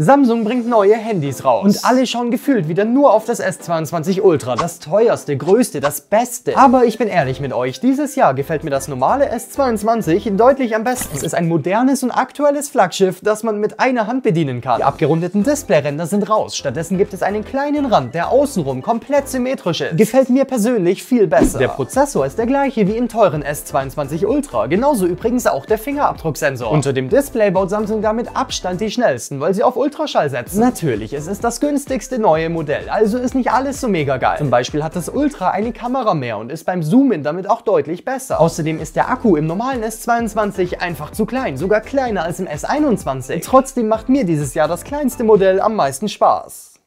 Samsung bringt neue Handys raus. Und alle schauen gefühlt wieder nur auf das S22 Ultra. Das teuerste, größte, das beste. Aber ich bin ehrlich mit euch, dieses Jahr gefällt mir das normale S22 deutlich am besten. Es ist ein modernes und aktuelles Flaggschiff, das man mit einer Hand bedienen kann. Die abgerundeten Displayränder sind raus. Stattdessen gibt es einen kleinen Rand, der außenrum komplett symmetrisch ist. Gefällt mir persönlich viel besser. Der Prozessor ist der gleiche wie im teuren S22 Ultra. Genauso übrigens auch der Fingerabdrucksensor. Unter dem Display baut Samsung damit Abstand die schnellsten, weil sie auf Ultraschall setzen. Natürlich, es ist das günstigste neue Modell, also ist nicht alles so mega geil. Zum Beispiel hat das Ultra eine Kamera mehr und ist beim Zoomen damit auch deutlich besser. Außerdem ist der Akku im normalen S22 einfach zu klein, sogar kleiner als im S21. Trotzdem macht mir dieses Jahr das kleinste Modell am meisten Spaß.